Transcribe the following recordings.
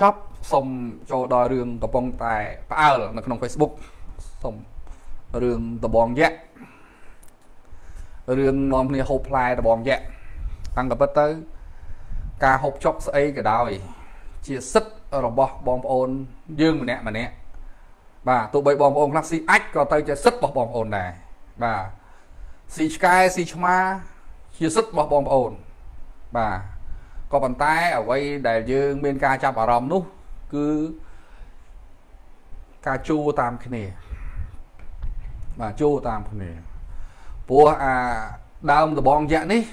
ចប់សូមចូលដល់រឿងកំពុងតែផ្អើលនៅក្នុង Facebook សូមរឿងដបងយៈរឿងនាំគ្នាហូបផ្លែដបងយៈតាំងក៏ពិតទៅ ការហូបចុកស្អីក៏ដោយ ជាសិទ្ធិរបស់បងប្អូនយើងម្នាក់ម្នាក់បាទទោះបីបងប្អូនខ្លះស៊ីអាចក៏ទៅជាសិទ្ធិរបស់បងប្អូនដែរបាទស៊ីឆ្កែស៊ីឆ្មា ជាសិទ្ធិរបស់បងប្អូនបាទ ក៏ប៉ុន្តែអ្វីដែលយើង មានការចាប់អារម្មណ៍នោះគឺការជួតាមគ្នាបាទជួតាមគ្នាព្រោះអាដើមដបងយៈនេះ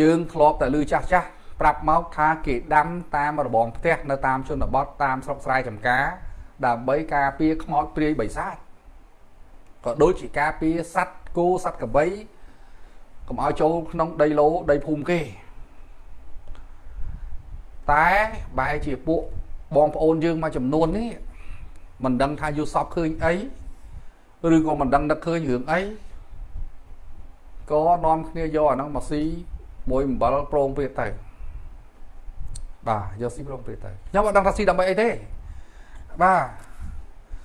យើងធ្លាប់តែលឺចាស់ចាស់ប្រាប់មកថាគេដាំតាមរបងផ្ទះនៅតាមជនបទតាមស្រុកស្រែចំការដើម្បីការពារខ្មោចព្រាយបិសាចក៏ដូចជាការពារសัตว์គោសัตว์ក្របីកុំឲ្យចូលក្នុងដីឡូដីភូមិគេ តែបែរជាពួកបងប្អូនយើងមួយចំនួននេះមិនដឹងថាយល់សពឃើញអីឬក៏មិនដឹងនឹកឃើញរឿងអីក៏នាំគ្នាយកអាហ្នឹងមកស៊ីមួយអំបិលប្រងព្រាតទៅបាទយកស៊ីប្រងព្រាតទៅខ្ញុំអត់ដឹងថាស៊ីដើម្បីអីទេបាទ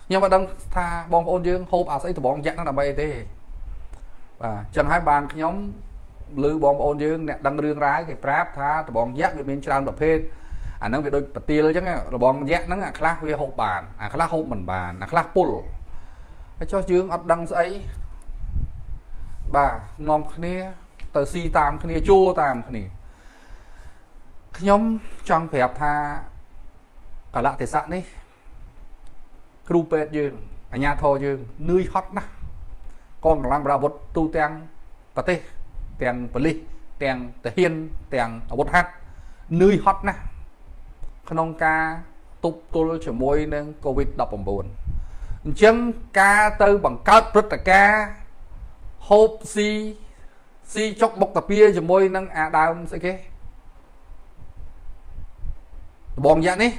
ខ្ញុំអត់ដឹងថាបងប្អូនយើងហូបអាស្អីដបងយ៉ាក់ហ្នឹងដើម្បីអីទេបាទចឹងហើយបានខ្ញុំ ឮបងប្អូនយើងអ្នកដឹងរឿងរ៉ាវគេប្រាប់ថាដបងយ៉ាក់វាមានច្រើនប្រភេទអាហ្នឹងវាដូចប្រទាលអញ្ចឹងរបងយ៉ាក់ហ្នឹងអាខ្លះវាហូបបានអាខ្លះហូបមិនបានអាខ្លះពុលហើយចុះយើងអត់ដឹងស្អីបាទនាំគ្នាទៅស៊ីតាមគ្នាជួតាមគ្នាខ្ញុំចង់ប្រាប់ថាកលៈទេសៈនេះគ្រូពេទ្យយើងអាជ្ញាធរយើងនឿយហត់ណាស់កងកម្លាំងប្រដាប់អាវុធទូទាំងប្រទេស ទាំងប៉ូលីសទាំងទាហានទាំងអាវុធហត្ថនឿយហត់ណាស់ក្នុងការទប់ទល់ជាមួយនឹង COVID-19 អញ្ចឹងការទៅបង្កើតព្រឹត្តិការណ៍ហូបស៊ីស៊ីចុកបុកតាពីជាមួយនឹងអាដើមស្អីគេដបងយ៉ានេះ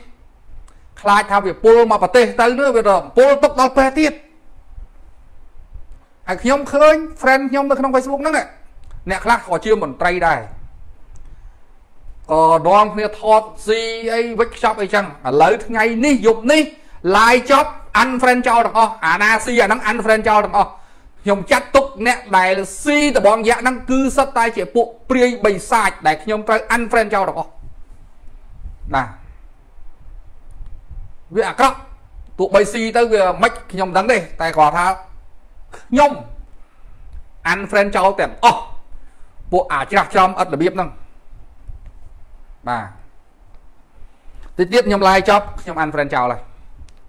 ខ្លាចថាវាពុលមកប្រទេសទៅនោះវាទៅពុលទុកដល់ពេលទៀតហើយខ្ញុំឃើញ friend ខ្ញុំនៅក្នុង Facebook ហ្នឹង អ្នកខ្លះក៏ជាមន្ត្រីដែរក៏នាំគ្នាថតស៊ីអីវិចខ្ចប់អីចឹងឥឡូវថ្ងៃនេះយប់នេះ live ចប់ unfriend ចោលទាំងអស់អាណាស៊ីអាហ្នឹង unfriend ចោលទាំងអស់ខ្ញុំចាត់ទុកអ្នកដែលស៊ីដបងយៈហ្នឹងគឺសិតតែជាពួកព្រាយបិសាចដែលខ្ញុំត្រូវ unfriend ចោលទាំងអស់ណាវាអាក្រក់ទោះបីស៊ីទៅវាមិនខ្ញុំមិនដឹងទេតែគាត់ថាខ្ញុំ unfriend ចោលទាំងអស់ ពួកអាច្រាស់ច្រំអត់របៀបហ្នឹងបាទតិចទៀតខ្ញុំឡាយចប់ខ្ញុំ unfriend ចោលហើយ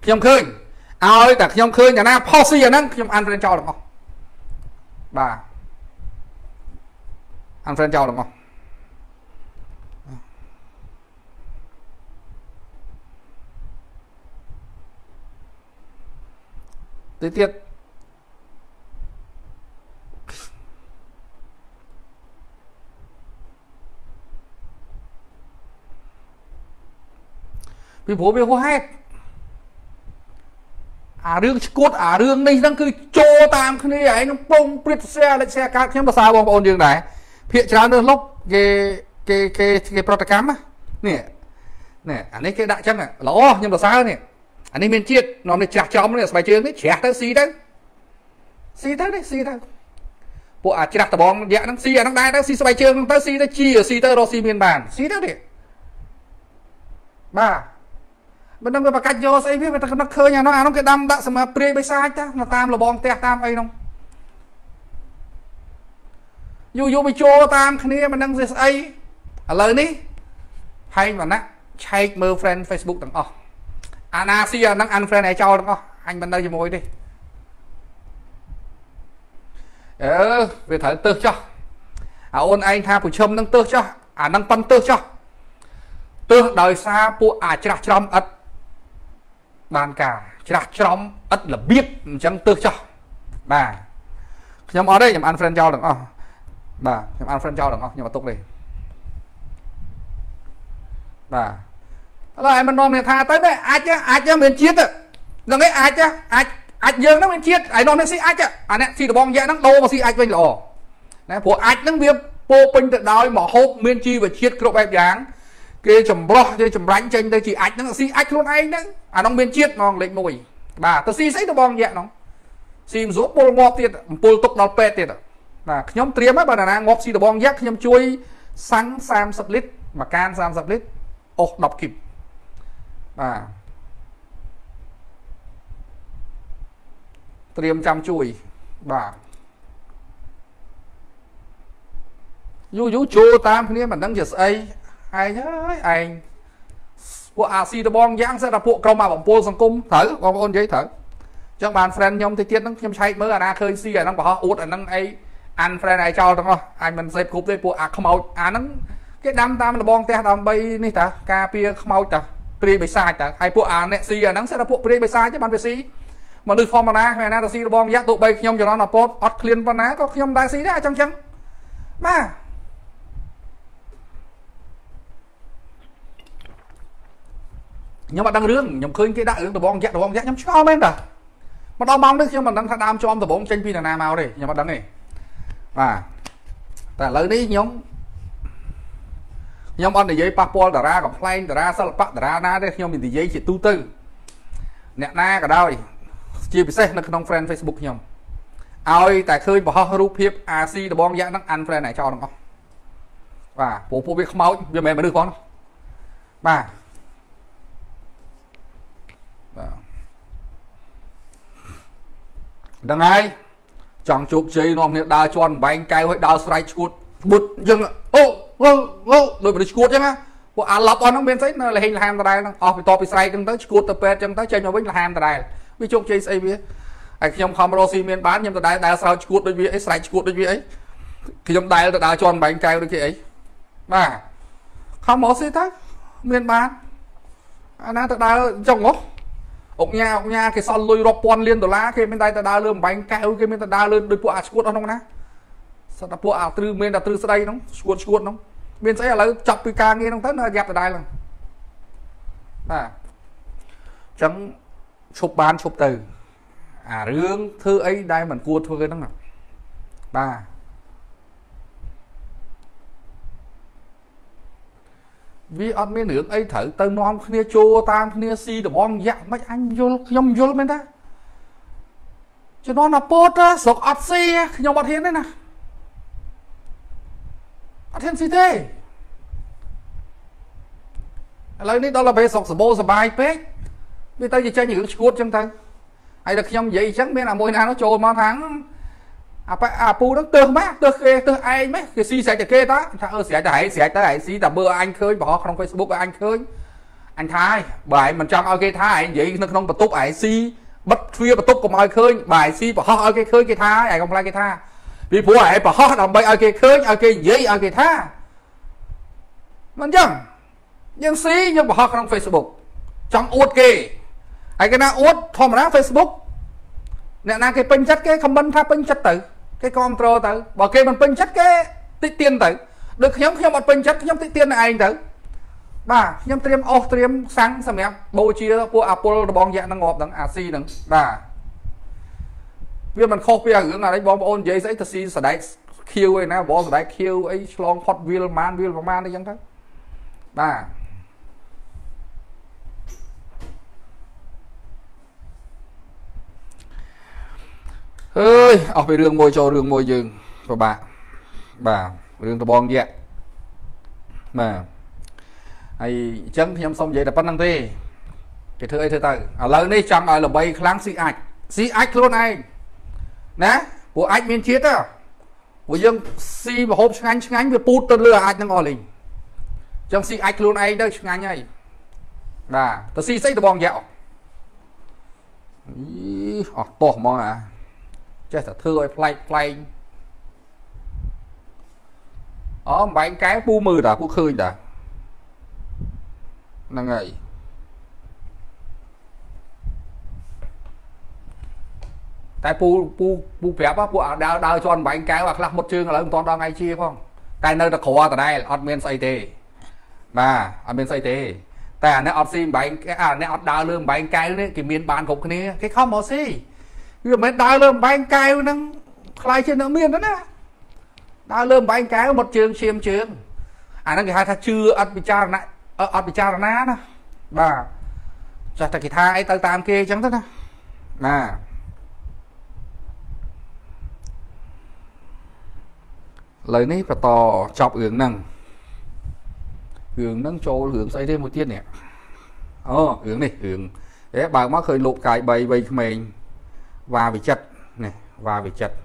ខ្ញុំឃើញឲ្យតែខ្ញុំឃើញតែណាផុសស៊ីអាហ្នឹងខ្ញុំ unfriend ចោលទាំងអស់បាទ unfriend ចោលទាំងអស់ទៅទៀត ពីព្រោះវាហួសហេតុអារឿងឈួតអារឿងនេះហ្នឹងគឺចូលតាមគ្នាឯងនឹងពងព្រិតសែលេខសែកើតខ្ញុំប្រសើរបងប្អូនយើងដែរភាកច្រើនទៅលុបគេគេគេគេប្រតិកម្មនេះនេះអានេះគេដាក់ចឹងល្អខ្ញុំប្រសើរនេះអានេះមានជាតិនាំនេះច្រាស់ចំនេះស្បែកជើងនេះច្រាស់ទៅស៊ីទៅស៊ីទៅនេះស៊ីទៅពួកអាច្រាស់ដបងរយៈហ្នឹងស៊ីអាហ្នឹងដែរទៅស៊ីស្បែកជើងហ្នឹងទៅស៊ីទៅជាស៊ីទៅរកស៊ីមានបានស៊ីទៅនេះបាទ មិនដឹងវាបកាច់យកស្អីវាវាតែនឹកឃើញអានោះអានោះគេដាំដាក់សម្រាប់ព្រាយបិសាចតានៅតាមលបងផ្ទះតាមអីនោះយូរយូរវាចូលតាមគ្នាមិនដឹងស្អីឥឡូវនេះហែងវណ្ណៈឆែកមើល friend Facebook ទាំងអស់អាណាស៊ីអាហ្នឹង unfriend ឲ្យចោលទាំងអស់អញមិននៅជាមួយទេអឺវាត្រូវទើសចោះអាអូនឯងថាប្រឈមនឹងទើសចោះអាហ្នឹងប៉ុនទើសចោះទើសដោយសារពួកអាច្រាស់ច្រំឥត បានការច្រាស់ច្រំឥតរបៀបអញ្ចឹងទើសចោះបាទខ្ញុំអត់ទេខ្ញុំ unfriend ចោលទាំងអស់បាទខ្ញុំ unfriend ចោលទាំងអស់ខ្ញុំអត់ទុកទេបាទឥឡូវឯងមិននាំគ្នាថាទៅនេះអាចអាចមានជាតិហ្នឹងឯងអាចអាចអាចយើងហ្នឹងមានជាតិឯនាំនេះស៊ីអាចអានេះស៊ីដបងយ៉ាហ្នឹងដូរមកស៊ីអាចវិញល្អណាព្រោះអាចហ្នឹងវាពោពេញទៅដោយមហូបមានជីវជាតិគ្រប់បែបយ៉ាង គេចម្រោះគេចម្រាញ់ចេញទៅជាអាចហ្នឹងស៊ីអាចខ្លួនឯងហ្នឹងអាហ្នឹងមានជាតិហ្មងលេខ1បាទទៅស៊ីស្អីទៅបងយ៉ាក់ហ្នឹងស៊ីមិនស្រួលពុលងាប់ទៀតអំពុលទុកដល់ពេទ្យទៀតបាទខ្ញុំត្រៀមហើយបើណាងាប់ស៊ីដបងយ៉ាក់ខ្ញុំជួយសាំង30លីត្រមួយកាន30លីត្រអស់10គីបបាទត្រៀមចាំជួយបាទយូរយូរចូលតាមគ្នាមិនដឹងជាស្អី ឯងហើយឯងពួកអាស៊ីដបងយ៉ាងសិតតែពួកក្រុមអាបំពូលសង្គមត្រូវបងប្អូននិយាយត្រូវចឹងបាន friend ខ្ញុំទៅទៀតហ្នឹងខ្ញុំឆែកមើលអាណាឃើញស៊ីអាហ្នឹងបរោះអួតអាហ្នឹងអីអាន friend ឯចោលទាំងអស់អាចមិនសេពគ្រប់ទេពួកអាខ្មោចអាហ្នឹងគេដាំតាមដបងផ្ទះដើម្បីនេះតាការពារខ្មោចតាព្រាយបិសាចតាហើយពួកអាអ្នកស៊ីអាហ្នឹងសិតតែពួកព្រាយបិសាចទេបានវាស៊ីមនុស្សធម្មតាគ្មានណាទៅស៊ីដបងយ៉ាក់ទោះបីខ្ញុំចរន្តអពតអត់ឃ្លានប៉ុណ្ណាក៏ខ្ញុំដែរស៊ីដែរអញ្ចឹងចឹងបាទ ខ្ញុំអត់ដឹងរឿងខ្ញុំឃើញគេដាក់រឿងដបងយ៉ាក់ដបងយ៉ាក់ខ្ញុំឆ្ងល់មែនតាមកដល់ម៉ោងនេះខ្ញុំមិនដឹងថាដើមជាប់ដបងចេញពីណាមកទេខ្ញុំអត់ដឹងទេបាទតែឥឡូវនេះខ្ញុំខ្ញុំអត់និយាយប៉ះពាល់តារាកំ pl ែងតារាសិល្បៈតារាណាទេខ្ញុំនិយាយជាទូទៅអ្នកណាក៏ដោយជាពិសេសនៅក្នុង friend Facebook ខ្ញុំឲ្យតែឃើញបង្ហោះរូបភាព RC ដបងយ៉ាក់ហ្នឹង unfriend ឯចោលទាំងអស់បាទព្រោះពួកវាខ្មោចវាមិនមែនមនុស្សផងបាទ ហ្នឹងហើយចង់ជោគជ័យនាំគ្នាដើរជន់បែងកែវឲ្យដើរស្រែកឈួតបុតយើងអូអូអូដូចមនុស្សឈួតចឹងណាពួកអាឡប់អស់ហ្នឹងមានស្អីនៅលហេងលហាមដដែលហ្នឹងអស់ពីតពីស្រែកហ្នឹងទៅឈួតទៅពេទ្យចឹងទៅចេញមកវិញលហាមដដែលវាជោគជ័យស្អីវាហើយខ្ញុំខំរស់ស៊ីមានបានខ្ញុំទៅដែរដើរស្រោចឈួតដូចវាអីស្រែកឈួតដូចវាអីខ្ញុំដែរទៅដើរជន់បែងកែវដូចគេអីបាទខំរស់ស៊ីទៅមានបានអាណាទៅដើរចុងហ៎ អុកញ៉ាអុកញ៉ាគេសល់លុយរាប់ពាន់លានដុល្លារគេមានតែទៅដើរលើបំបែងកែវគេមានតែដើរលើដោយពួកអាឈួតអស់នោះណាសត្វតែពួកអាទ្រឹមានតែទ្រឹស្ដីហ្នឹងឈួតឈួតហ្នឹងមានស្អីឥឡូវចាប់ពីការងារហ្នឹងទៅនៅយ៉ាប់ដដែលហ្នឹងបាទអញ្ចឹងឈប់បានឈប់ទៅអារឿងធ្វើអីដែលមិនគួរធ្វើហ្នឹងបាទ វាអត់មានរឿងអីត្រូវទៅនាំគ្នាចូលតាមគ្នាស៊ីដបងយ៉ាក់មិនអញយល់ខ្ញុំយល់មែនតាជំនាន់អពតស្រុកអត់ស៊ីខ្ញុំអត់ហ៊ានទេណាអត់ហ៊ានស៊ីទេឥឡូវនេះដល់ទៅពេលស្រុកសបោសបាយពេកវាទៅជាចេញរឿងឈួតចឹងទៅហើយដល់ខ្ញុំនិយាយអញ្ចឹងមានអាមួយណានោះចូលមកថា អាប៉អាពូហ្នឹងទើសម៉ាក់ទើសគេទើសឯងម៉េះគេស៊ីស្រេចតែគេតាថាអឺស្រេចតែហែងស្រេចទៅហែងស៊ីតែមើលអញឃើញបរោះក្នុង Facebook ឲ្យអញឃើញអញថាហើយបើឯងមិនចង់ឲ្យគេថាឯងនិយាយនៅក្នុងបន្ទប់ឯងស៊ីបិទទ្វារបន្ទប់កុំឲ្យឃើញបើឯងស៊ីបរោះឲ្យគេឃើញគេថាឯងកុំខ្លាចគេថាពីព្រោះឯងបរោះដើម្បីឲ្យគេឃើញឲ្យគេនិយាយឲ្យគេថាមិនចឹងយើងស៊ីយើងបរោះក្នុង Facebook ចង់អួតគេហើយគេណាអួតធម្មតា Facebook អ្នកណាគេពេញចិត្តគេខមមិនថាពេញចិត្តទៅ គេគ្រប់គ្រងទៅបើគេមិនពេញចិត្តគេតិចទៀនទៅដូចខ្ញុំខ្ញុំអត់ពេញចិត្តខ្ញុំតិចទៀននឹងឯងទៅបាទខ្ញុំត្រៀមអស់ត្រៀមសាំងសម្រាប់បូជាពួកអាពុលរបងយ៉ាក់នឹងងាប់ហ្នឹងអាស៊ីហ្នឹងបាទវាមិនខុសពីរឿងអានេះបងប្អូននិយាយស្អីទៅស៊ីសដែកខៀវឯណាបងសដែកខៀវអីឆ្លងផុតវាលប្រមាណវាលប្រមាណអីចឹងទៅបាទអើ យអស់ពីរឿងមួយចូលរឿងមួយយើងពិបាកបាទរឿងដបងយៈបាទហើយអញ្ចឹងខ្ញុំសូមនិយាយតែប៉ុណ្្នឹងទេគេធ្វើអីធ្វើទៅឥឡូវនេះចង់ឲ្យល្បីខ្លាំងស៊ីអាចស៊ីអាចខ្លួនឯងណាព្រោះអាចមានជាតិទៅព្រោះយើងស៊ីមហូបឆ្ងាញ់ឆ្ងាញ់វាពូតទៅលើអាចនឹងអស់លេងអញ្ចឹងស៊ីអាចខ្លួនឯងទៅឆ្ងាញ់ហើយបាទទៅស៊ីស្អីដបងយ៉ាអីអស់តោះហ្មងអា ចេះតែធ្វើឲ្យប្លែកប្លែងអូអំបែងកែពូមើលតាពូឃើញតាហ្នឹងហើយតែពូពូពូប្រាប់ពូដើរដើរជន់បែងកែវអាខ្លះមុតជើងឥឡូវមិនតដល់ថ្ងៃជាផងតែនៅតែក្រដដែលអត់មានស្អីទេបាទអត់មានស្អីទេតែអានេះអត់ស៊ីបែងអានេះអត់ដើរលើបែងកែវនេះគេមានបានគ្រប់គ្នាគេខំមកស៊ី វាមិនដើរលើបំបែងកែវហ្នឹងខ្លាយជាអ្នកមានណាដើរលើបំបែងកែវមុតជើងឈាមជើងអាហ្នឹងគេហៅថាជឿអត់ពិចារណៈអត់ពិចារណាណាបាទចាស់តែគេថាអីទៅតាមគេអញ្ចឹងទៅណាបាទឥឡូវនេះបន្តចប់រឿងហ្នឹងរឿងហ្នឹងចូលរឿងស្អីទេមួយទៀតនេះអូរឿងនេះរឿងអេបើកមកឃើញលោកកាយ3វ័យក្មេង វ៉ាវិចិត្រនេះវ៉ាវិចិត្រ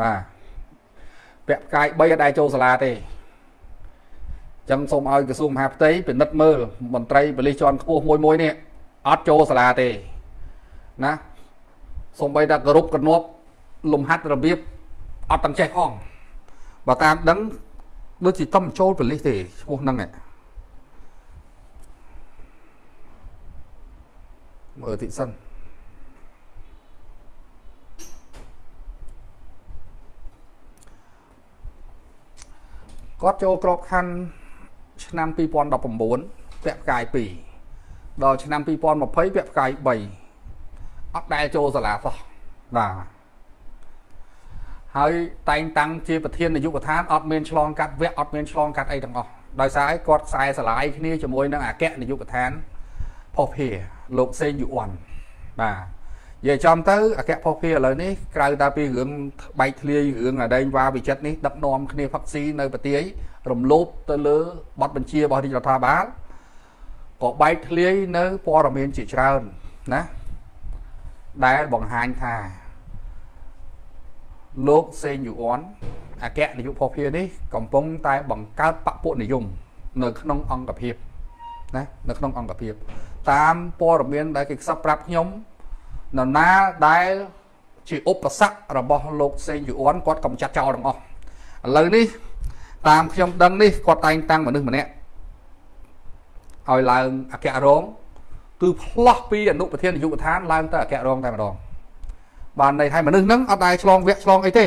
បាទពាក់ផ្កាយ3អត់ដែរចូលសាលាទេចឹងសូមឲ្យក្រសួងមហាផ្ទៃពិនិត្យមើលមន្ត្រីប៉ូលីសជាន់ខ្ពស់មួយមួយនេះអត់ចូលសាលាទេណាសូម្បីតែគោរពកណប់លំហាត់របៀបអត់ទាំងចេះផងបើតាមដឹងដូចជាតំចូលប៉ូលីសទេឈ្មោះហ្នឹង មើលតិចសិនគាត់ចូលក្របខ័ណ្ឌឆ្នាំ2019ពាក់ផ្កាយ2ដល់ឆ្នាំ2020ពាក់ផ្កាយ3អត់ដែលចូលសាលាសោះបាទហើយតែងតាំងជាប្រធាននាយកដ្ឋានអត់មានឆ្លងកាត់វគ្គអត់មានឆ្លងកាត់អីទាំងអស់ដោយសារឯគាត់ខ្សែស្រឡាយគ្នាជាមួយនឹងអគ្គនាយកដ្ឋានផុសភា លោកសេងយូអ៊ុនបាទនិយាយចំទៅអគ្គផុសភាឥឡូវនេះក្រៅតែពីរឿងបែកធ្លាយរឿងអដែងវ៉ាវិចិត្រនេះដឹកនាំគ្នាផឹកស៊ីនៅប្រទាយរំលោភទៅលើបទបញ្ជារបស់រាជរដ្ឋាភិបាលក៏បែកធ្លាយនៅព័ត៌មានជាច្រើនណាដែលបង្ហាញថាលោកសេងយូអនអគ្គនាយកភពភានេះកំពុងតែបង្កើតបពុនិយមនៅក្នុងអង្គភាពណានៅក្នុងអង្គភាព តាមព័ត៌មានដែលគេខ្សឹបប្រាប់ខ្ញុំនរណាដែលជាឧបសគ្គរបស់លោកសេងយូអនគាត់កំចាត់ចោលទាំងអស់ឥឡូវនេះ តាមខ្ញុំដឹងនេះគាត់តែងតាំងមនុស្សម្នាក់ឲ្យឡើងអគ្គរង គឺផ្លោះពីអនុប្រធាននាយកដ្ឋានឡើងទៅអគ្គរងតែម្ដងបានន័យថាមនុស្សហ្នឹងអត់ដែរឆ្លងវគ្គឆ្លងអីទេ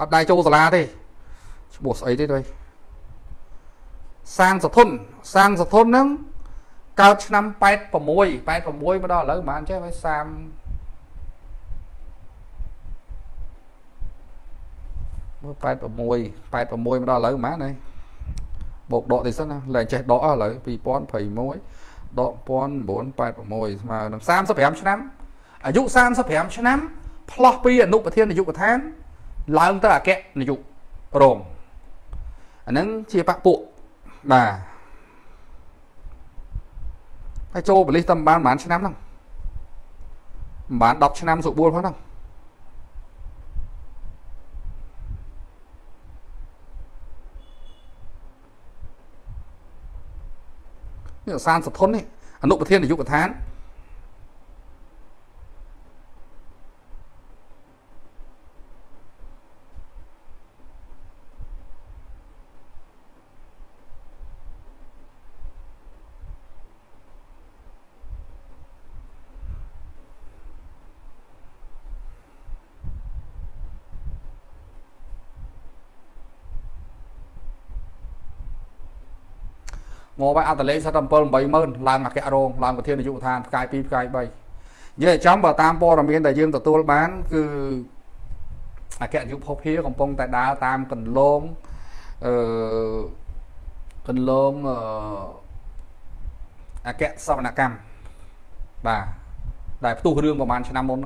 អត់ដែរចូលសាលាទេឈ្មោះស្អីទេទៅសាងសធុនសាងសធុនហ្នឹង កើតឆ្នាំ86 86មកដល់ឥឡូវប្រហែលចេះហើយ30 86 86មកដល់ឥឡូវប្រហែលហើយបូកដកតិចសិនណាលែងចេះដកឥឡូវ2021ដក1986ស្មើនឹង35ឆ្នាំអាយុ35ឆ្នាំផ្លោះពីអនុប្រធាននាយកដ្ឋានឡើងទៅអគ្គនាយករងអាហ្នឹងជាបពពួកបាទ ហើយចូលបលិសតែបានប្រហែលឆ្នាំហ្នឹងបាន10ឆ្នាំសុបួលផងហ្នឹងនេះសានសធននេះអនុប្រធាននាយកដ្ឋាន មកបាយអត្តលេខសិត7 80000ឡើងអគ្គរងឡើងប្រធាននាយកដ្ឋានផ្កាយ2ផ្កាយ3និយាយចំបើតាមព័ត៌មានដែលយើងទទួលបានគឺអគ្គនាយកភពភាកំពុងតែដើរតាមកន្លងអឺកន្លងអឺអគ្គសវនកម្មបាទដែលផ្ទុះរឿងប្រហែលឆ្នាំមុន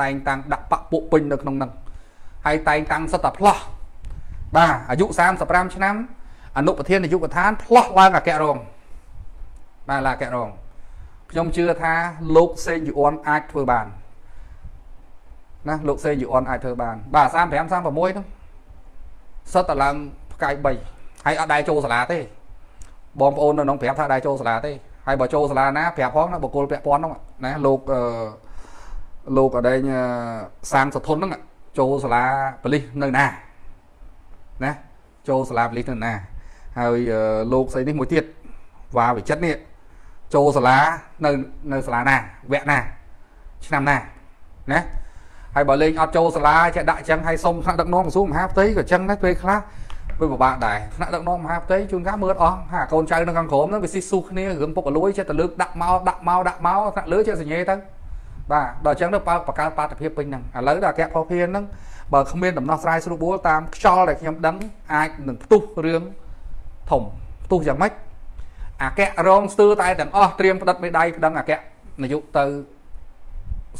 តែងតាំងដាក់បពពួកពេញនៅក្នុងហ្នឹងហើយតែងតាំងសិតតែផ្លោះបាទអាយុ35ឆ្នាំ អនុប្រធាននាយកដ្ឋានផ្លោះឡើងអគ្គរងបាទឡើងអគ្គរងខ្ញុំជឿថាលោកសេងយូអនអាចធ្វើបានណាលោកសេងយូអនអាចធ្វើបាន បាទ35 36ហ្នឹងសិតតែឡើងផ្កាយ3ហើយអត់ដែរចូលសាលាទេបងប្អូននៅក្នុងប្រាប់ថាដែរចូលសាលាទេហើយបើចូលសាលាណាប្រាប់ផងណាបកគលពាក់ព័ន្ធហ្នឹងណាលោកអឺលោកអដែងសាងសធនហ្នឹងចូលសាលាបលិសនៅណាណាចូលសាលាបលិសនៅណា ហើយលោកស្អីនេះមួយទៀតវ៉ាវិចិត្រនេះចូលសាលានៅនៅសាលាណាវគ្គណាឆ្នាំណាណាហើយបើលេងអត់ចូលសាលាចេះដាក់ចឹងហើយសុំថ្នាក់ដឹកនាំក្រសួងមហាផ្ទៃក៏ចឹងដែរពេលខ្លះវាពិបាកដែរថ្នាក់ដឹកនាំមហាផ្ទៃជួនកាលមើលអស់ហើយកូនចៅនៅខាងក្រោមហ្នឹងវាស៊ីស៊ូគ្នារឿងពុកអលួយចេះតែលើកដាក់មកដាក់មកដាក់មកថ្នាក់លើចេះសញ្ញេទៅបាទដល់អញ្ចឹងទៅបើកបង្កើតបាតុភិបពេញហ្នឹងឥឡូវដល់អគ្គភពភាហ្នឹងបើគ្មានដំណោះស្រាយស្រួលបួលតាមខ្យល់ដែលខ្ញុំដឹងអាចនឹងផ្ទុះរឿង ធំផ្ទុះយ៉ាងម៉េចអគ្គរងស្ទើរតែទាំងអស់ត្រៀមផ្ដិតមេដៃប្តឹងអគ្គនាយកទៅ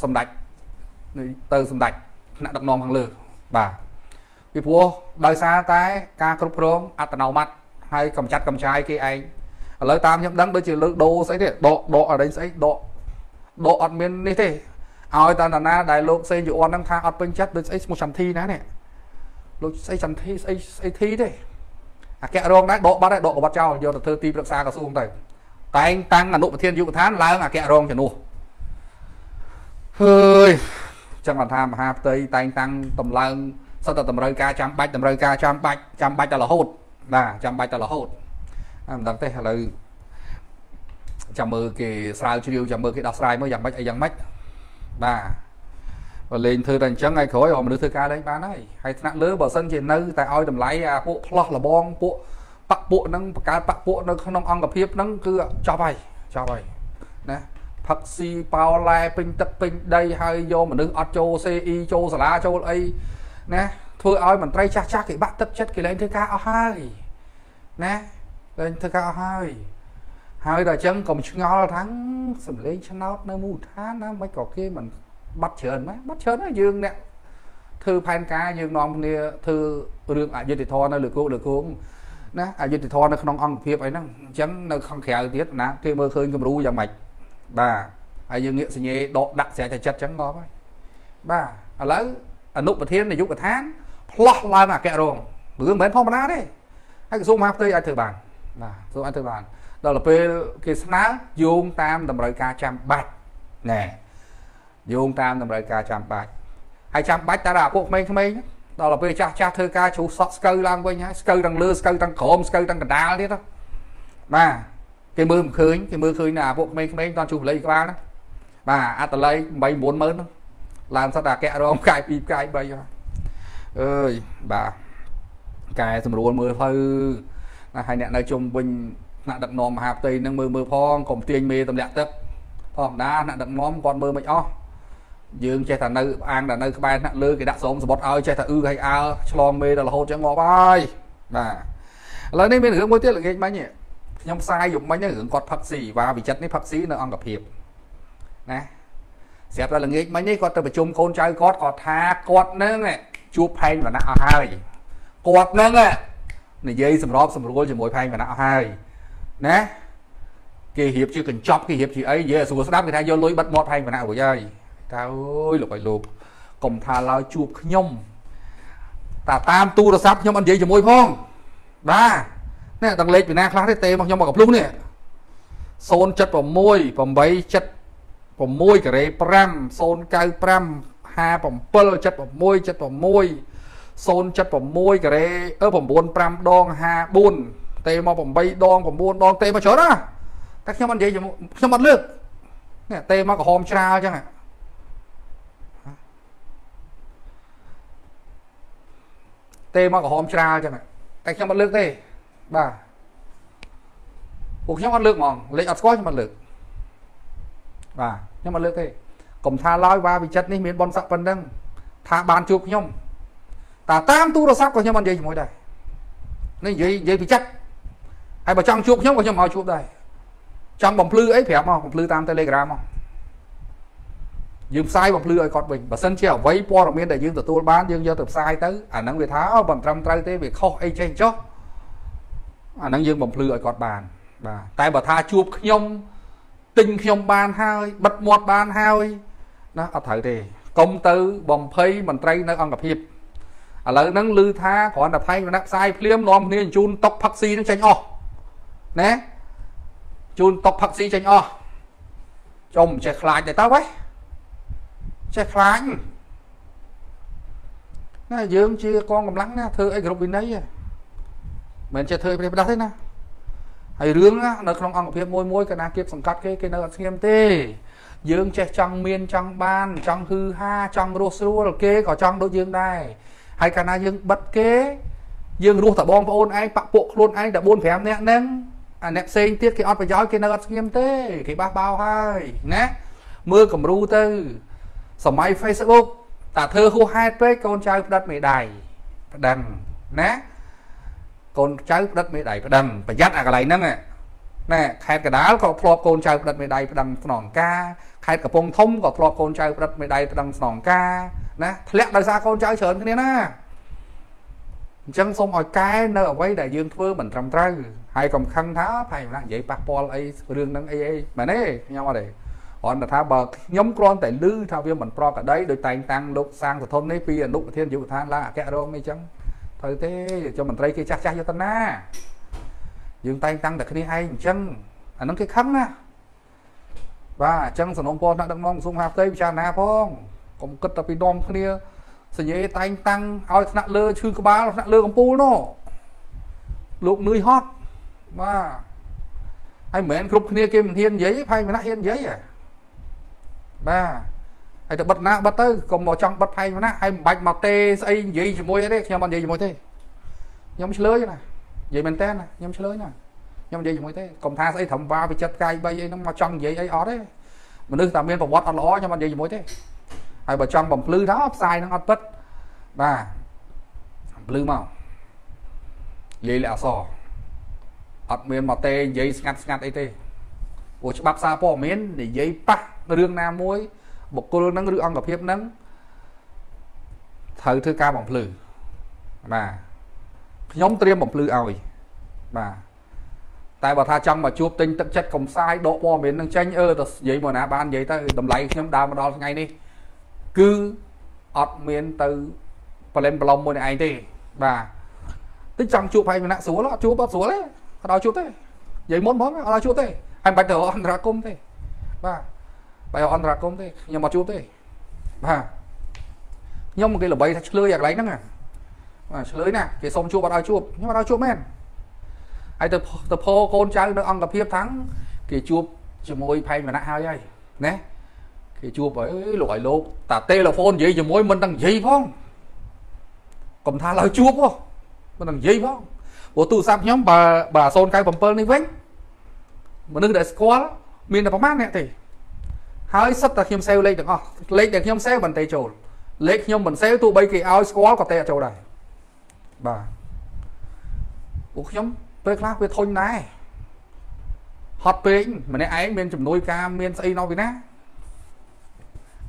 សម្ដេចទៅសម្ដេចថ្នាក់ដឹកនាំខាងលើបាទពីព្រោះដោយសារតែការគ្រប់គ្រងអត្តនោម័តហើយកំចាត់កំចាយគេឯងឥឡូវតាមខ្ញុំដឹងដូចជាលើកដូរស្អីទេដកដកអរិញស្អីដកដកអត់មាននេះទេឲ្យតាណាដែលលោកសេងយូអនហ្នឹងថាអត់ពេញចិត្តដូចស្អីឈ្មោះចន្ទធីណានេះលោកស្អីចន្ទធីស្អីស្អីធីទេ អគ្គរងដែរដកបាត់ហើយដកកបាត់ចោលយកទៅធ្វើទីប្រឹក្សាក្រសួងទៅតែងតាំងអនុប្រធានយុវដ្ឋានឡើងអគ្គរងជំនួសហើយចឹងគាត់ថាមហាផ្ទៃតែងតាំងតម្លើងសុទ្ធតែតម្រូវការចាំបាច់តម្រូវការចាំបាច់ចាំបាច់តែរហូតបាទចាំបាច់តែរហូតមិនដឹងទេឥឡូវចាំមើលគេស្រាវជ្រាវចាំមើលគេដោះស្រាយមើលយ៉ាងម៉េចអីយ៉ាងម៉េចបាទ បើលេងធ្វើតែអញ្ចឹងហើយក្រោយមនុស្សធ្វើការលេងបានហើយហើយថ្នាក់លើបើសិនជានៅតែឲ្យតម្លៃអាពួកផ្លោះលបងពួកបាក់ពួកហ្នឹងបង្កើតបាក់ពួកនៅក្នុងអង្គភាពហ្នឹងគឺចប់ហើយចប់ហើយណាផឹកស៊ីប៉ោឡែពេញទឹកពេញដីហើយយកមនុស្សអត់ចូល CE ចូលសាលាចូលអីណាធ្វើឲ្យមន្ត្រីចាស់ចាស់គេបាក់ទឹកចិត្តគេលែងធ្វើការអស់ហើយណាលែងធ្វើការអស់ហើយហើយដល់អញ្ចឹងកុំឆ្ងល់ថាសំលេងឆ្នោតនៅមូលដ្ឋានណាមិនក៏គេមិន បាត់ច្រើនម៉េចបាត់ច្រើនហើយយើងអ្នកធ្វើផែនការយើងនាំគ្នាធ្វើរឿងអយុធធម៌នៅលើគោកលើគោកណាអយុធធម៌នៅក្នុងអង្គភាពអីហ្នឹងអញ្ចឹងនៅខាងក្រៅទៀតណាគេមើលឃើញគំរូយ៉ាងម៉េចបាទហើយយើងងាកសញ្ញេដកដាក់ស្រែតែចិត្តអញ្ចឹងមកហើយបាទឥឡូវអនុប្រធាននាយកដ្ឋានផ្លោះឡើងអគ្គរងរឿងមិនមែនធម្មតាទេហើយក្រសួងមហាផ្ទៃអាចធ្វើបានបាទក្រសួងអាចធ្វើបានដល់ទៅពេលគេស្នើយោងតាមតម្រូវការចាំបាច់ណែ យោងតាមតម្រូវការចាំបាច់ហើយចាំបាច់តែដល់ពួកក្មេងៗដល់ទៅពេលចាស់ចាស់ធ្វើការជ្រុះសក់ស្កូវឡើងវិញហើយស្កូវទាំងលើស្កូវទាំងក្រោមស្កូវទាំងកណ្ដាលទៀតបាទគេមើលមិនឃើញគេមើលឃើញណាពួកក្មេងៗតជួបលៃក្បាលណាបាទអត្តល័យ8 90000ហ្នឹងឡើងសត្វអាកៈរងផ្កាយ2ផ្កាយ3ហើយអើយបាទកែស្រួលមើលទៅណាហើយអ្នកនៅជុំវិញថ្នាក់ដឹកនាំមហាផ្ទៃនឹងមើលមើលផងកុំទាញមេតម្លាក់ទឹកធម្មតាថ្នាក់ដឹកនាំគាត់មើលមិនអស់ យើងចេះតែនៅអាងតែនៅក្បែរថ្នាក់លើគេដាក់ស្រោមសបុតឲ្យចេះតែអឺហើយអើឆ្លងមេដល់រហូតចឹងងាប់ហើយបាទឥឡូវនេះមានរឿងមួយទៀតល្ងាចមិញខ្ញុំផ្សាយយប់មិញរឿងគាត់ផឹកស៊ីវ៉ាវិចិត្រនេះផឹកស៊ីនៅអង្គភាពណាស្រាប់តែល្ងាចមិញនេះគាត់ទៅប្រជុំកូនចៅគាត់គាត់ថាគាត់នឹងជួបផែងវណ្ណៈអស់ហើយគាត់នឹងនិយាយសម្របសម្រួលជាមួយផែងវណ្ណៈអស់ហើយណាគេរៀបជាកញ្ចប់គេរៀបជាអីនិយាយស្រួលស្ដាប់គេថាយកលុយបិទមាត់ផែងវណ្ណៈរួចហើយ តើអើយលោកឲ្យលោកកុំថាឡើយជួបខ្ញុំតាតាមទូរស័ព្ទខ្ញុំអត់និយាយជាមួយផងបាទនេះទាំងលេខពីណាខ្លះទេទេមកខ្ញុំមកកំភ្លុះនេះ076 8 6ការ៉េ5 095 57 76 76 076ការ៉េអឺ95ដង54ទេមក8ដង9ដងទេមកច្រើនណាតែខ្ញុំអត់និយាយខ្ញុំអត់លើកនេះទេមកក្រហមច្រាលអញ្ចឹង ទេមកក្រហមច្រាលអញ្ចឹងតែខ្ញុំអត់លើកទេបាទពួកខ្ញុំអត់លើកហ្មងលេខអត់ស្គាល់ខ្ញុំអត់លើកបាទខ្ញុំអត់លើកទេកុំថាឡើយវ៉ាវិចិត្រនេះមានបនស័កប៉ុណ្ណឹងថាបានជួបខ្ញុំតាតាមទូរស័ព្ទក៏ខ្ញុំអត់និយាយជាមួយដែរនេះនិយាយនិយាយពីចិត្តហើយបើចង់ជួបខ្ញុំក៏ខ្ញុំឲ្យជួបដែរចង់បំភ្លឺអីប្រាប់មកបំភ្លឺតាម Telegram មក យើងផ្សាយបំភ្លឺឲ្យគាត់វិញបើសិនជាអ្វីព័ត៌មានដែលយើងទទួលបានយើងយកទៅផ្សាយទៅអាហ្នឹងវាថាអូមិនត្រឹមត្រូវទេវាខុសអីចេះចុះអាហ្នឹងយើងបំភ្លឺឲ្យគាត់បានបាទតែបើថាជួបខ្ញុំទិញខ្ញុំបានហើយបិទមាត់បានហើយណាអត់ត្រូវទេកុំទៅបំភ័យមន្ត្រីនៅអង្គភាពឥឡូវហ្នឹងឮថាគ្រាន់តែផែងវណ្ណៈផ្សាយភ្លាមនាំគ្នាជូនតុកផឹកស៊ីនឹងចេញអស់ណាជូនតុកផឹកស៊ីចេញអស់ចុំចេះខ្លាចទៅទៅហ៎ ចេះខ្លាចណាយើងជាកងកម្លាំងណាធ្វើអីគ្រប់វិន័យមិនចេះធ្វើព្រះផ្ដាស់ទេណាហើយរឿងនៅក្នុងអង្គភាពមួយមួយក៏ណាគៀបសង្កត់គេគេនៅអត់ស្ងៀមទេយើងចេះចង់មានចង់បានចង់ហឺហាចង់រស់ស្រួលគេក៏ចង់ដូចយើងដែរហើយកាលណាយើងបិទគេ យើងរស់តែបងប្អូនឯងបាក់ពួកខ្លួនឯងតែ4 5នាក់ហ្នឹងអាអ្នកផ្សេងទៀតគេអត់ប្រយោជន៍គេនៅអត់ស្ងៀមទេគេបះបោហើយណាមើលគំរូទៅ សម័យ Facebook តាធ្វើហួសហេតុពេកកូនចៅផ្ដិតមេដៃប្តឹងណាកកូនចៅផ្ដិតមេដៃប្តឹងប្រយ័ត្នអាកន្លែងហ្នឹងណែខេត្តកដាលក៏ធ្លាប់កូនចៅផ្ដិតមេដៃប្តឹងស្នងការខេត្តកំពង់ធំក៏ធ្លាប់កូនចៅផ្ដិតមេដៃប្តឹងស្នងការណាធ្លាក់ដោយសារកូនចៅច្រើនគ្នាណាអញ្ចឹងសូមឲ្យកែនៅអ្វីដែលយើងធ្វើមិនត្រឹមត្រូវហើយកុំខឹងថាផៃម្នាក់និយាយប៉ះពាល់អីរឿងហ្នឹងអីអីមែនទេខ្ញុំអត់ទេ គ្រាន់តែថាបើខ្ញុំគ្រាន់តែឮថាវាមិនប្រក្រតីដោយតែងតាំងលោកសាងសធននេះពីអនុប្រធានយុវដ្ឋានឡើងអគ្គរងនេះអញ្ចឹងត្រូវទេចុះមន្ត្រីគេចាស់ចាស់យុទ្ធនាយើងតែងតាំងតែគ្នាឯងអញ្ចឹងអានឹងគេខឹងណាបាទអញ្ចឹងសំណុំពរថ្នាក់ដឹកនាំក្រសួងហាផ្ទៃពិចារណាផងកុំគិតតែពីនាំគ្នាសញ្ញេតែងតាំងឲ្យថ្នាក់លើឈឺក្បាលថ្នាក់លើកំពូលនោះលោកនឿយហត់បាទហើយមិនមែនគ្រប់គ្នាគេមិនហ៊ាននិយាយផៃម្នាក់ហ៊ាននិយាយហ៎ បាទហើយទៅបិទណាបិទទៅកុំមកចង់បិទផៃម្នាក់ហើយមិនបាច់មកទេស្អីនិយាយជាមួយទេខ្ញុំអត់និយាយជាមួយទេខ្ញុំឆ្លើយណានិយាយមែនតើណាខ្ញុំឆ្លើយណាខ្ញុំនិយាយជាមួយទេកុំថាស្អីត្រឹមវាវិចិត្រកាយ3អីហ្នឹងមកចង់និយាយអីអត់ទេមនុស្សតែមានប្រវត្តិអត់ល្អខ្ញុំអត់និយាយជាមួយទេហើយបើចង់បំភ្លឺថាផ្សាយហ្នឹងអត់ពិតបាទបំភ្លឺមកនិយាយលក្ខអសរអត់មានមកទេនិយាយស្ងាត់ស្ងាត់អីទេ ព្រោះច្បាប់សារព័ត៌មាននិយាយប៉ះរឿងណាមួយបុគ្គលហ្នឹងឬអង្គភាពហ្នឹងត្រូវធ្វើការបំភ្លឺបាទខ្ញុំត្រៀមបំភ្លឺឲ្យបាទតែបើថាចង់មកជួបទិញទឹកចិត្តកំសាយដកព័ត៌មាននឹងចេញអឺទៅនិយាយមកណាបាននិយាយទៅតម្លៃខ្ញុំដើរមកដល់ថ្ងៃនេះគឺអត់មានទៅប្រឡែមប្រឡំមួយឯងទេបាទតិចចង់ជួបហើយម្នាក់ស្រួលអត់ជួបអត់ស្រួលទេអត់ដល់ជួបទេនិយាយមុនហ្មងអត់ដល់ជួបទេ ហើយមិនបាច់ទៅអន្តរាគមទេបាទបែរអន្តរាគមទេខ្ញុំអត់ជួបទេបាទខ្ញុំគេល្បីថាឆ្លើយអាកន្លែងហ្នឹងបាទឆ្លើយណាគេសុំជួបអត់ឲ្យជួបខ្ញុំអត់ឲ្យជួបមែនហើយទៅទៅផោកូនចៅនៅអង្គភាពថាំងគេជួបជាមួយផៃមណៈហើយហើយណាគេជួបហើយលោកឲ្យលោកតាតេឡូហ្វូននិយាយជាមួយមិនដឹងនិយាយផងកុំថាឡើយជួបហ៎មិនដឹងនិយាយផងព្រោះទូរស័ព្ទខ្ញុំបើបើ097នេះវិញ មនុស្សដែលស្គាល់មានតែប្រហែលអ្នកទេហើយសិតតែខ្ញុំសេវលេខទាំងអស់លេខដែលខ្ញុំសេវមិនទេចូលលេខខ្ញុំមិនសេវទោះបីគេឲ្យស្គាល់ក៏ទេអត់ចូលដែរបាទពួកខ្ញុំពេលខ្លះវាធុញដែរហត់ពេកម្នាក់ឯងមានជំនួយការមានស្អីនៅពីណា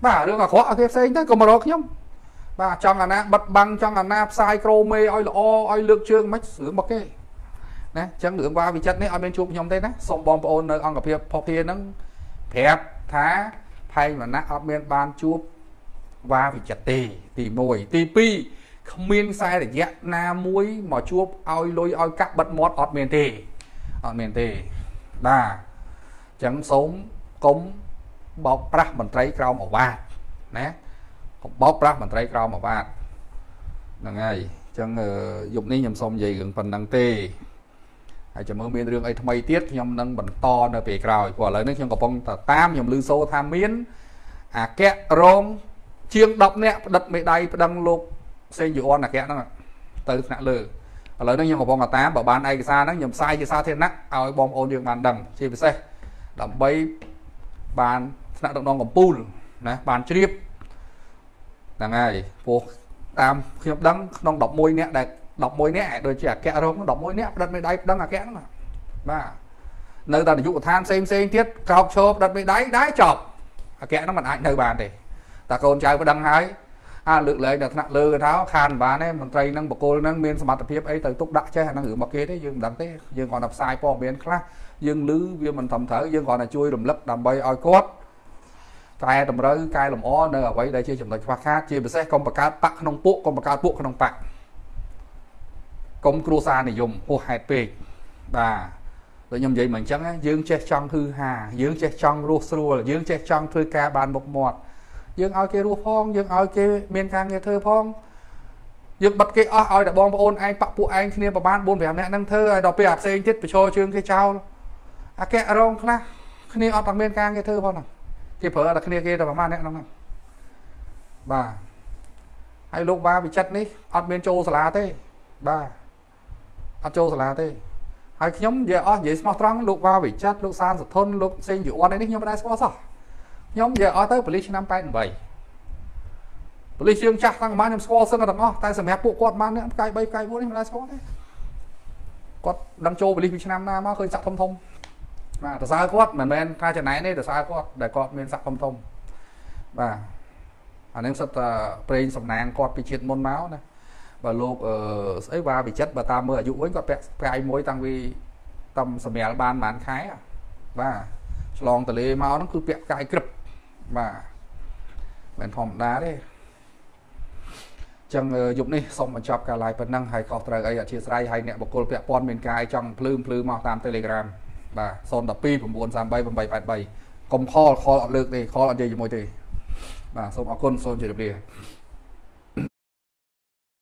បាទរឿងអាក្រក់ឲ្យគេផ្សេងទៅក៏មករកខ្ញុំបាទចង់អាណាបិទបាំងចង់អាណាផ្សាយក្រមេឲ្យល្អឲ្យលើកជើងមិនរឿងរបស់គេ ណាអញ្ចឹងរឿងវ៉ាវិចិត្រនេះឲ្យមានជួបខ្ញុំទេណាសូមបងប្អូននៅអង្គភាពផុសធាហ្នឹងប្រាប់ថាផែងវណ្ណៈអត់មានបានជួបវ៉ាវិចិត្រទេទី1ទី2គ្មានខ្សែរយៈណាមួយមកជួបឲ្យលុយឲ្យកាក់បិទមាត់អត់មានទេអត់មានទេបាទអញ្ចឹងសូមកុំបោកប្រាស់មន្ត្រីក្រមអាវ៉ាតណាកុំបោកប្រាស់មន្ត្រីក្រមអាវ៉ាតហ្នឹងហើយអញ្ចឹងយប់នេះខ្ញុំសូមនិយាយរឿងប៉ុណ្្នឹងទេ ហើយចាំមើលមានរឿងអីថ្មីទៀតខ្ញុំនឹងបន្តនៅពេលក្រោយព្រោះឥឡូវនេះខ្ញុំកំពុងតែតាមខ្ញុំឮសូថាមានអាកៈរងជាង10នាក់ផ្ដិតមេដៃប្តឹងលោកសេងយអនអាកៈហ្នឹងទៅថ្នាក់លើឥឡូវនេះខ្ញុំកំពុងតែតាមបើបានឯកសារហ្នឹងខ្ញុំផ្សាយជាសាធារណៈឲ្យបងប្អូនយើងបានដឹងជាពិសេសដើម្បីបានថ្នាក់ដឹកនាំកម្ពុជាណាបានជ្រាបហ្នឹងហើយព្រោះតាមខ្ញុំដឹងក្នុង11នាក់ដែល 11នាក់ដូចជាអគ្គរង11នាក់ផ្ដិតមេដៃប្តឹងអគ្គហ្នឹងបាទនៅតែនាយកដ្ឋានផ្សេងផ្សេងទៀតក្រោកឈរផ្ដិតមេដៃដែរចប់អគ្គហ្នឹងមិនអាចនៅបានទេតែកូនចៅប្តឹងហើយអាលើកលែងដល់ថ្នាក់លើថាខានបានទេមន្ត្រីនឹងបកគលនឹងមានសមត្ថភាពអីទៅទុកដាក់ចេះអានឹងរឿងរបស់គេទេយើងមិនដឹងទេយើងគ្រាន់តែផ្សាយព័ត៌មានខ្លះយើងឮវាមិនត្រឹមត្រូវយើងគ្រាន់តែជួយរំលឹកដើម្បីឲ្យគាត់កែតម្រូវកែលម្អនៅអ្វីដែលជាចំណុចខ្វះខាតជាពិសេសកុំបង្កើតបកក្នុងពួកកុំបង្កើតពួកក្នុងបក កុំគ្រួសារនិយមហួសហេតុពេកបាទដូចខ្ញុំនិយាយមកអញ្ចឹងយើងចេះចង់ហឺហាយើងចេះចង់រស់ស្រួលយើងចេះចង់ធ្វើការបានមុខមាត់យើងឲ្យគេរស់ផងយើងឲ្យគេមានការងារធ្វើផងយើងបិទគេអស់ឲ្យតែបងប្អូនឯងបាក់ពួកឯងគ្នាប្រហែល4 5នាក់ហ្នឹងធ្វើឲ្យដល់ពេលអាផ្សេងទៀតបញ្ឈរជើងគេចោលអាកែរងខ្លះគ្នាអត់តែមានការងារធ្វើផងហ្នឹងគេប្រើតែគ្នាគេតែប្រហែលអ្នកហ្នឹងបាទហើយលោកបាវិចិត្រនេះអត់មានចូលសាលាទេបាទ អត់ចូលសាលាទេហើយខ្ញុំនិយាយអស់និយាយស្មោះត្រង់លោកបាវិចិត្រលោកសានសធនលោកសេងយួននេះខ្ញុំមិនដែរស្គាល់សោះខ្ញុំនិយាយអស់ទៅប៉ូលីសឆ្នាំ88ប៉ូលីសជើងចាស់តាំងមកខ្ញុំស្គាល់សឹងទាំងអស់តែសម្រាប់ពួកគាត់បានផ្កាយ3ផ្កាយ4នេះមិនដែរស្គាល់ទេគាត់ដឹងចូលប៉ូលីសពីឆ្នាំណាមកឃើញសាក់ធំធំបាទតសើគាត់មិនមែនថាចំណែនទេតសើគាត់ដែលគាត់មានសាក់ធំធំបាទអានឹងសិតតែប្រេងសំណាងគាត់ពីជាតិមុនមកណា បើលោកអឺស្អីវ៉ាវិចិត្របើតាមមើលអាយុវិញគាត់ពាក់ផ្កាយមួយតាំងពីតំសម្រាលបានប្រហែលខែបាទឆ្លងតលេមកហ្នឹងគឺពាក់ផ្កាយក្រឹបបាទមិនធម្មតាទេចឹងយប់នេះសូមបញ្ចប់ការ live ប៉ុណ្ណឹងហើយខុសត្រូវអីអធិស្ឋានហើយអ្នកបកគលពាក់ព័ន្ធមានការអីចង់ភ្លឺភ្លឺមកតាម Telegram បាទ012 933 883កុំខលខលអត់លើកទេខលអត់និយាយជាមួយទេបាទសូមអរគុណសូមជម្រាបលា